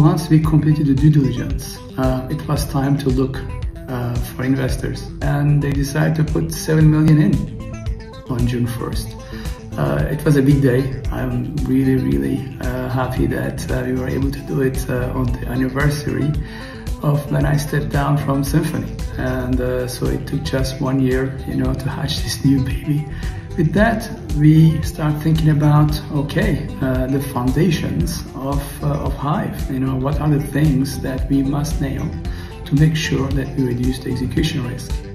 once we completed the due diligence, uh, it was time to look uh, for investors, and they decided to put seven million in on June 1st. Uh, it was a big day. I'm really, really uh, happy that uh, we were able to do it uh, on the anniversary of when I stepped down from Symphony. And so it took just one year, you know, to hatch this new baby. With that, we start thinking about, okay, uh, the foundations of, of Hive. You know, what are the things that we must nail to make sure that we reduce the execution risk.